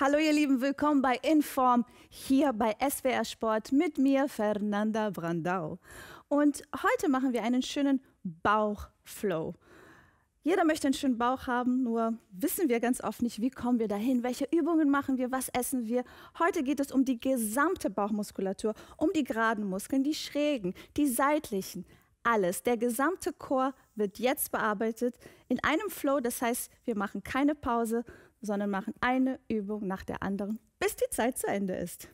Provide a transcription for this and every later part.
Hallo ihr Lieben, willkommen bei Inform hier bei SWR Sport mit mir Fernanda Brandau. Und heute machen wir einen schönen Bauchflow. Jeder möchte einen schönen Bauch haben, nur wissen wir ganz oft nicht, wie kommen wir dahin, welche Übungen machen wir, was essen wir. Heute geht es um die gesamte Bauchmuskulatur, um die geraden Muskeln, die schrägen, die seitlichen, alles. Der gesamte Chor wird jetzt bearbeitet in einem Flow. Das heißt, wir machen keine Pause, sondern machen eine Übung nach der anderen, bis die Zeit zu Ende ist.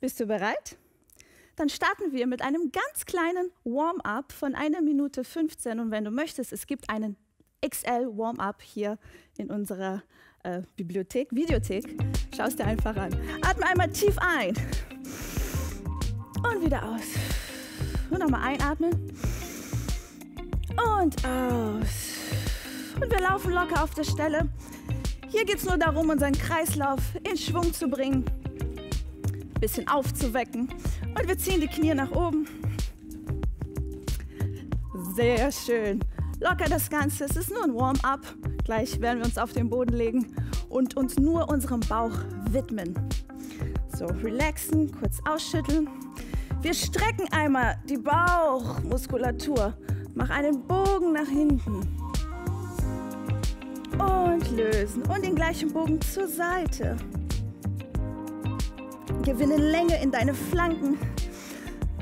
Bist du bereit? Dann starten wir mit einem ganz kleinen Warm-up von einer Minute 15. Und wenn du möchtest, es gibt einen XL Warm-up hier in unserer äh, Bibliothek, Videothek. Schau es dir einfach an. Atme einmal tief ein und wieder aus. Und nochmal einatmen und aus. Und wir laufen locker auf der Stelle. Hier geht es nur darum, unseren Kreislauf in Schwung zu bringen, ein bisschen aufzuwecken. Und wir ziehen die Knie nach oben. Sehr schön. Locker das Ganze. Es ist nur ein Warm-up. Gleich werden wir uns auf den Boden legen und uns nur unserem Bauch widmen. So, relaxen, kurz ausschütteln. Wir strecken einmal die Bauchmuskulatur. Mach einen Bogen nach hinten lösen und den gleichen Bogen zur Seite. Gewinne Länge in deine Flanken.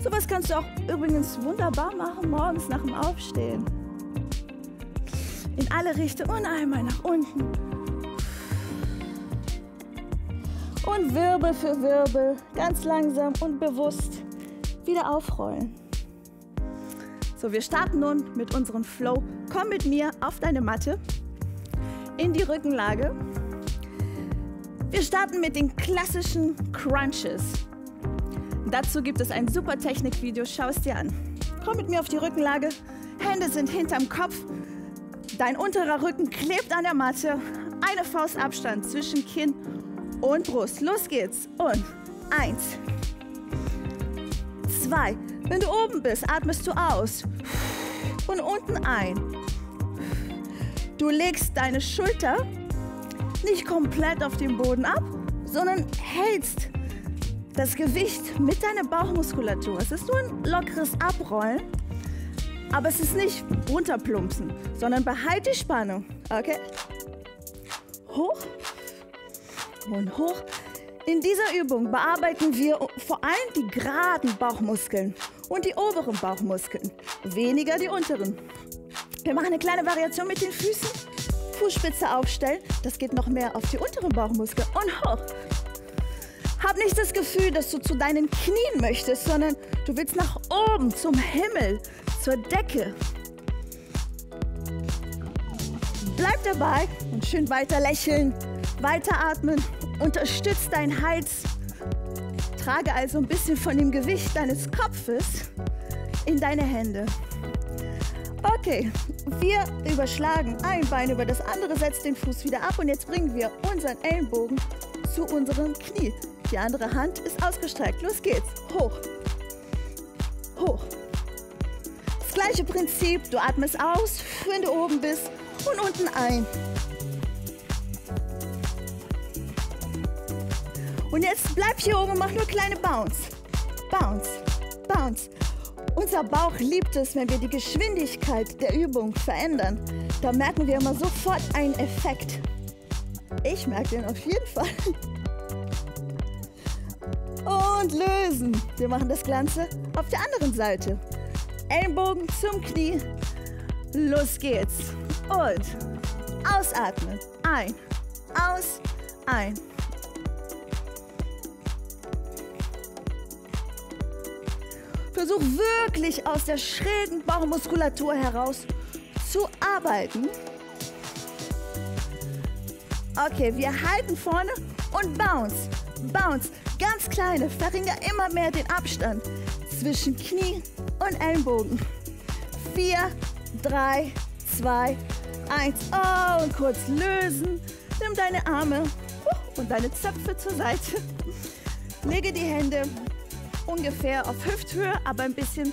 Sowas kannst du auch übrigens wunderbar machen morgens nach dem Aufstehen. In alle Richtungen und einmal nach unten. Und Wirbel für Wirbel, ganz langsam und bewusst wieder aufrollen. So, wir starten nun mit unserem Flow. Komm mit mir auf deine Matte in die Rückenlage. Wir starten mit den klassischen Crunches. Dazu gibt es ein super Technikvideo, schau es dir an. Komm mit mir auf die Rückenlage, Hände sind hinterm Kopf, dein unterer Rücken klebt an der Matte, eine Faust Abstand zwischen Kinn und Brust. Los geht's. Und eins, zwei. Wenn du oben bist, atmest du aus und unten ein. Du legst deine Schulter nicht komplett auf den Boden ab, sondern hältst das Gewicht mit deiner Bauchmuskulatur. Es ist nur ein lockeres Abrollen, aber es ist nicht runterplumpsen, sondern behalte die Spannung. Okay? Hoch und hoch. In dieser Übung bearbeiten wir vor allem die geraden Bauchmuskeln und die oberen Bauchmuskeln, weniger die unteren. Wir machen eine kleine Variation mit den Füßen. Fußspitze aufstellen. Das geht noch mehr auf die unteren Bauchmuskeln. Und hoch. Hab nicht das Gefühl, dass du zu deinen Knien möchtest, sondern du willst nach oben, zum Himmel, zur Decke. Bleib dabei und schön weiter lächeln, weiter atmen. Unterstütz deinen Hals. Trage also ein bisschen von dem Gewicht deines Kopfes in deine Hände. Okay, wir überschlagen ein Bein über das andere, setzt den Fuß wieder ab und jetzt bringen wir unseren Ellenbogen zu unserem Knie. Die andere Hand ist ausgestreckt. Los geht's. Hoch. Hoch. Das gleiche Prinzip. Du atmest aus, wenn du oben bist und unten ein. Und jetzt bleib hier oben und mach nur kleine Bounce. Bounce. Bounce. Unser Bauch liebt es, wenn wir die Geschwindigkeit der Übung verändern. Da merken wir immer sofort einen Effekt. Ich merke den auf jeden Fall. Und lösen. Wir machen das Ganze auf der anderen Seite. Ellenbogen zum Knie. Los geht's. Und ausatmen. Ein, aus, ein. Versuch wirklich aus der schrägen Bauchmuskulatur heraus zu arbeiten. Okay, wir halten vorne und bounce, bounce. Ganz kleine, verringere immer mehr den Abstand zwischen Knie und Ellenbogen. Vier, drei, zwei, eins. Oh, und kurz lösen. Nimm deine Arme und deine Zöpfe zur Seite. Lege die Hände ungefähr auf Hüfthöhe, aber ein bisschen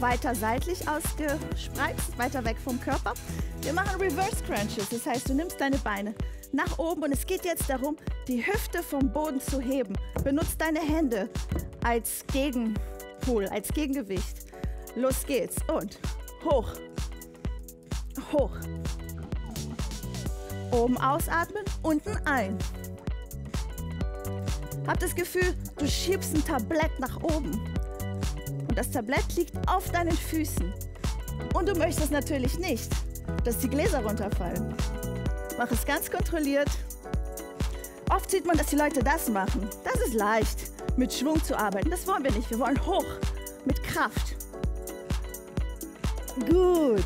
weiter seitlich ausgespreizt, weiter weg vom Körper. Wir machen Reverse Crunches, das heißt, du nimmst deine Beine nach oben und es geht jetzt darum, die Hüfte vom Boden zu heben. Benutzt deine Hände als Gegenpol, als Gegengewicht. Los geht's und hoch, hoch. Oben ausatmen, unten ein. Hab das Gefühl, du schiebst ein Tablett nach oben. Und das Tablett liegt auf deinen Füßen. Und du möchtest natürlich nicht, dass die Gläser runterfallen. Mach es ganz kontrolliert. Oft sieht man, dass die Leute das machen. Das ist leicht, mit Schwung zu arbeiten. Das wollen wir nicht. Wir wollen hoch, mit Kraft. Gut.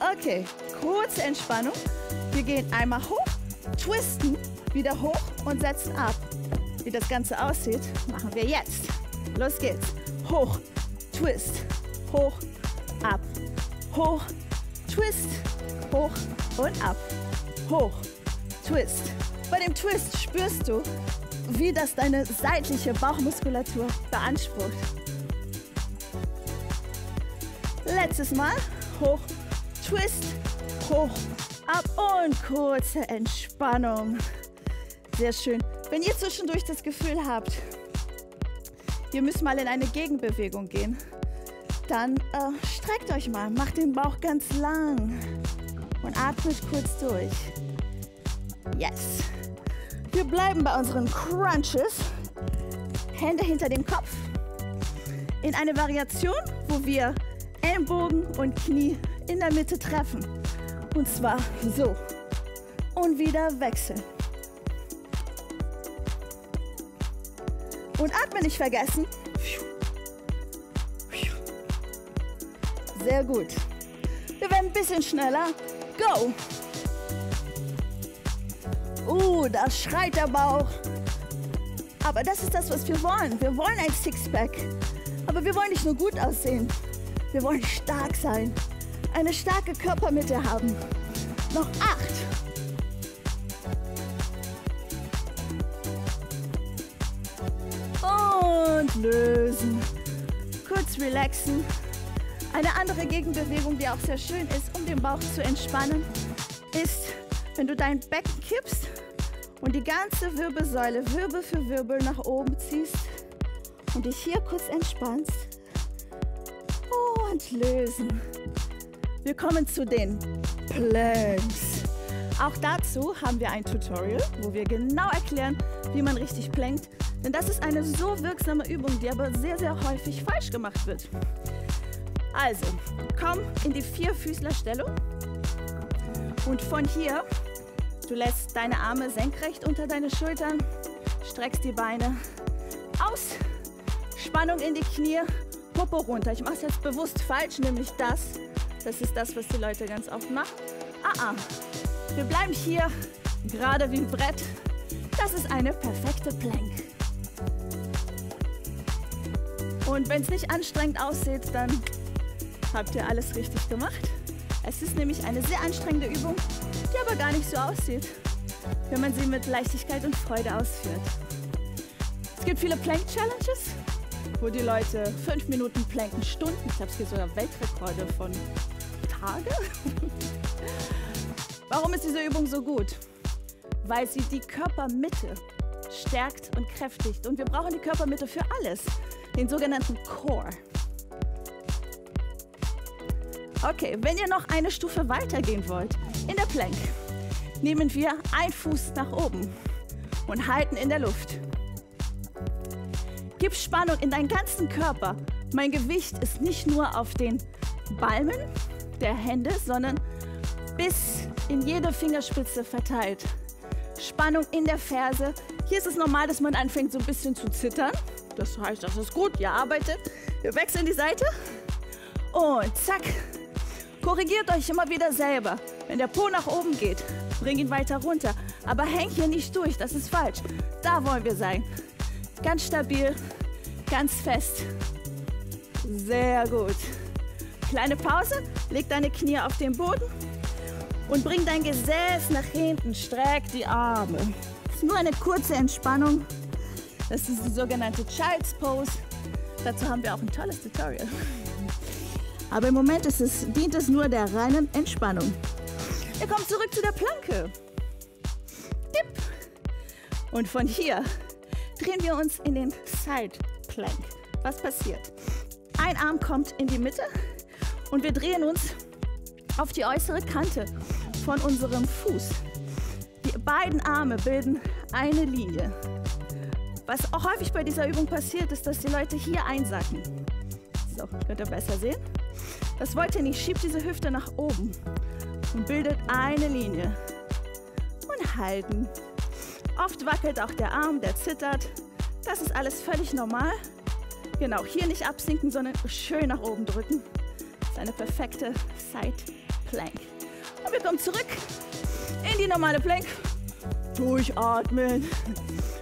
Okay, kurze Entspannung. Wir gehen einmal hoch, twisten, wieder hoch und setzen ab. Wie das Ganze aussieht, machen wir jetzt. Los geht's. Hoch, twist, hoch, ab, hoch, twist, hoch und ab, hoch, twist. Bei dem Twist spürst du, wie das deine seitliche Bauchmuskulatur beansprucht. Letztes Mal. Hoch, Twist, hoch, ab und kurze Entspannung. Sehr schön. Wenn ihr zwischendurch das Gefühl habt, ihr müsst mal in eine Gegenbewegung gehen, dann äh, streckt euch mal, macht den Bauch ganz lang und atmet kurz durch. Yes. Wir bleiben bei unseren Crunches. Hände hinter dem Kopf. In eine Variation, wo wir Ellenbogen und Knie in der Mitte treffen. Und zwar so. Und wieder wechseln. Und atmen nicht vergessen. Sehr gut. Wir werden ein bisschen schneller. Go! Uh, da schreit der Bauch. Aber das ist das, was wir wollen. Wir wollen ein Sixpack. Aber wir wollen nicht nur gut aussehen. Wir wollen stark sein. Eine starke Körpermitte haben. Noch acht. Lösen. Kurz relaxen. Eine andere Gegenbewegung, die auch sehr schön ist, um den Bauch zu entspannen, ist, wenn du dein Becken kippst und die ganze Wirbelsäule Wirbel für Wirbel nach oben ziehst und dich hier kurz entspannst und lösen. Wir kommen zu den Planks. Auch dazu haben wir ein Tutorial, wo wir genau erklären, wie man richtig plankt. Denn das ist eine so wirksame Übung, die aber sehr, sehr häufig falsch gemacht wird. Also, komm in die Vierfüßlerstellung und von hier, du lässt deine Arme senkrecht unter deine Schultern, streckst die Beine aus, Spannung in die Knie, Popo runter. Ich mache es jetzt bewusst falsch, nämlich das. Das ist das, was die Leute ganz oft machen. Ah, ah. Wir bleiben hier gerade wie ein Brett. Das ist eine perfekte Plank. Und wenn es nicht anstrengend aussieht, dann habt ihr alles richtig gemacht. Es ist nämlich eine sehr anstrengende Übung, die aber gar nicht so aussieht, wenn man sie mit Leichtigkeit und Freude ausführt. Es gibt viele Plank-Challenges, wo die Leute fünf Minuten planken, Stunden. Ich glaube, es gibt sogar Weltrekorde von Tage. Warum ist diese Übung so gut? Weil sie die Körpermitte stärkt und kräftigt. Und wir brauchen die Körpermitte für alles, den sogenannten Core. Okay, wenn ihr noch eine Stufe weitergehen wollt, in der Plank, nehmen wir einen Fuß nach oben und halten in der Luft. Gib Spannung in deinen ganzen Körper. Mein Gewicht ist nicht nur auf den Balmen der Hände, sondern bis in jede Fingerspitze verteilt. Spannung in der Ferse. Hier ist es normal, dass man anfängt so ein bisschen zu zittern. Das heißt, das ist gut, ihr arbeitet. Wir wechseln die Seite. Und zack, Korrigiert euch immer wieder selber. Wenn der Po nach oben geht, bring ihn weiter runter. Aber häng hier nicht durch, das ist falsch. Da wollen wir sein. Ganz stabil, ganz fest. Sehr gut. Kleine Pause, leg deine Knie auf den Boden und bring dein Gesäß nach hinten. Streck die Arme. Das ist nur eine kurze Entspannung. Das ist die sogenannte Child's Pose. Dazu haben wir auch ein tolles Tutorial. Aber im Moment es, dient es nur der reinen Entspannung. Wir kommen zurück zu der Planke. Und von hier drehen wir uns in den Side Plank. Was passiert? Ein Arm kommt in die Mitte und wir drehen uns auf die äußere Kante von unserem Fuß. Die beiden Arme bilden eine Linie. Was auch häufig bei dieser Übung passiert, ist, dass die Leute hier einsacken. So, könnt ihr besser sehen. Das wollt ihr nicht. Schiebt diese Hüfte nach oben und bildet eine Linie. Und halten. Oft wackelt auch der Arm, der zittert. Das ist alles völlig normal. Genau, hier nicht absinken, sondern schön nach oben drücken. Das ist eine perfekte Side Plank. Und wir kommen zurück in die normale Plank. Durchatmen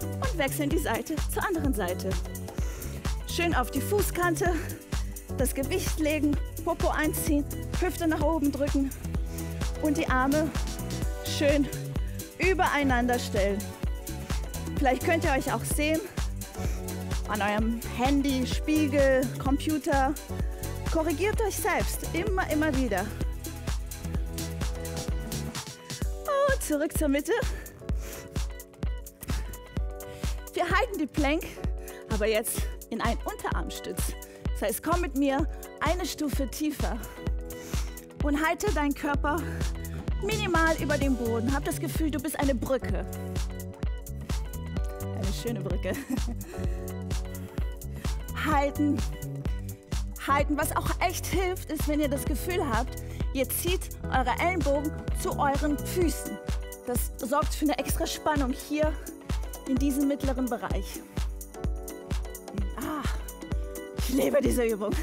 und wechseln die Seite zur anderen Seite. Schön auf die Fußkante, das Gewicht legen, Popo einziehen, Hüfte nach oben drücken und die Arme schön übereinander stellen. Vielleicht könnt ihr euch auch sehen an eurem Handy, Spiegel, Computer. Korrigiert euch selbst immer, immer wieder. Zurück zur Mitte. Wir halten die Plank, aber jetzt in einen Unterarmstütz. Das heißt, komm mit mir eine Stufe tiefer und halte deinen Körper minimal über dem Boden. Hab das Gefühl, du bist eine Brücke. Eine schöne Brücke. halten, halten. Was auch echt hilft, ist, wenn ihr das Gefühl habt, ihr zieht eure Ellenbogen zu euren Füßen. Das sorgt für eine extra Spannung hier in diesem mittleren Bereich. Ich liebe diese Übung.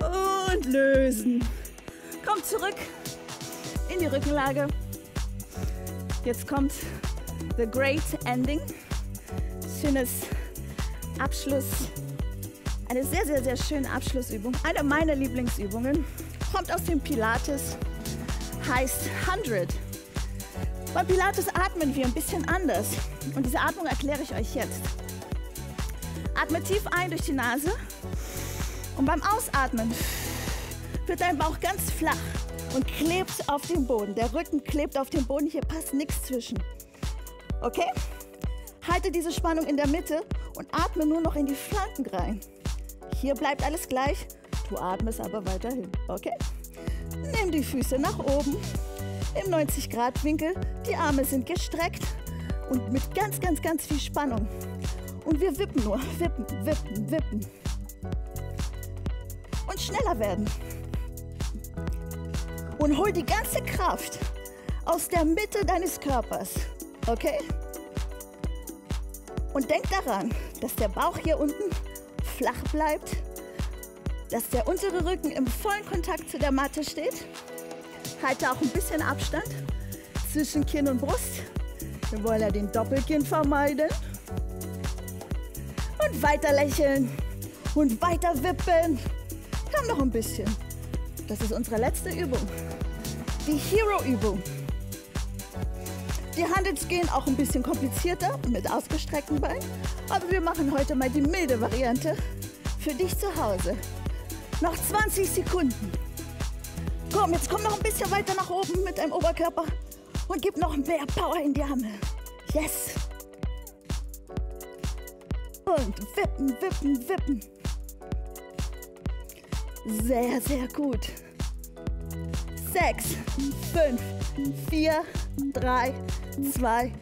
Und lösen. Kommt zurück in die Rückenlage. Jetzt kommt The Great Ending. Schönes Abschluss. Eine sehr, sehr, sehr schöne Abschlussübung. Eine meiner Lieblingsübungen. Kommt aus dem Pilates. Heißt 100. Beim Pilates atmen wir ein bisschen anders. Und diese Atmung erkläre ich euch jetzt. Atme tief ein durch die Nase. Und beim Ausatmen wird dein Bauch ganz flach und klebt auf dem Boden. Der Rücken klebt auf dem Boden. Hier passt nichts zwischen. Okay? Halte diese Spannung in der Mitte und atme nur noch in die Flanken rein. Hier bleibt alles gleich. Du atmest aber weiterhin. Okay? Nimm die Füße nach oben im 90-Grad-Winkel. Die Arme sind gestreckt und mit ganz, ganz, ganz viel Spannung. Und wir wippen nur. Wippen, wippen, wippen. Und schneller werden. Und hol die ganze Kraft aus der Mitte deines Körpers. Okay? Und denk daran, dass der Bauch hier unten flach bleibt, dass der untere Rücken im vollen Kontakt zu der Matte steht. Halte auch ein bisschen Abstand zwischen Kinn und Brust. Wir wollen ja den Doppelkinn vermeiden und weiter lächeln und weiter wippen. Komm noch ein bisschen. Das ist unsere letzte Übung. Die Hero-Übung. Die Handels gehen auch ein bisschen komplizierter mit ausgestreckten Beinen. Aber wir machen heute mal die milde Variante für dich zu Hause. Noch 20 Sekunden. Komm, jetzt komm noch ein bisschen weiter nach oben mit deinem Oberkörper und gib noch mehr Power in die Arme. Yes. Und wippen, wippen, wippen. Sehr, sehr gut. Sechs, fünf, vier, drei, zwei,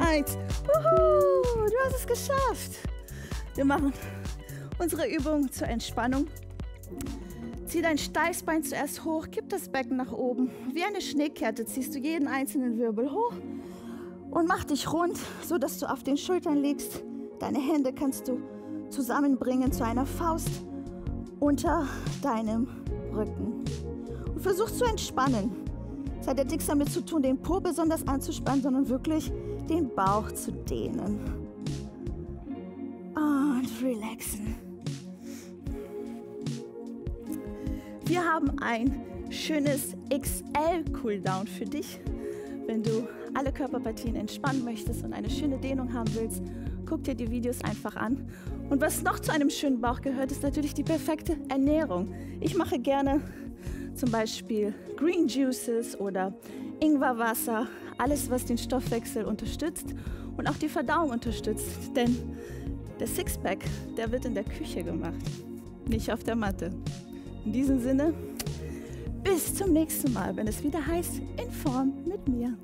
eins. Uhu, du hast es geschafft. Wir machen unsere Übung zur Entspannung. Zieh dein Steißbein zuerst hoch, kipp das Becken nach oben. Wie eine Schneekette ziehst du jeden einzelnen Wirbel hoch und mach dich rund, sodass du auf den Schultern liegst Deine Hände kannst du zusammenbringen zu einer Faust unter deinem Rücken. Und versuch zu entspannen. Es hat ja nichts damit zu tun, den Po besonders anzuspannen, sondern wirklich den Bauch zu dehnen. Und relaxen. Wir haben ein schönes XL-Cooldown für dich, wenn du alle Körperpartien entspannen möchtest und eine schöne Dehnung haben willst Guck dir die Videos einfach an. Und was noch zu einem schönen Bauch gehört, ist natürlich die perfekte Ernährung. Ich mache gerne zum Beispiel Green Juices oder Ingwerwasser, Alles, was den Stoffwechsel unterstützt und auch die Verdauung unterstützt. Denn der Sixpack, der wird in der Küche gemacht, nicht auf der Matte. In diesem Sinne, bis zum nächsten Mal, wenn es wieder heißt, in Form mit mir.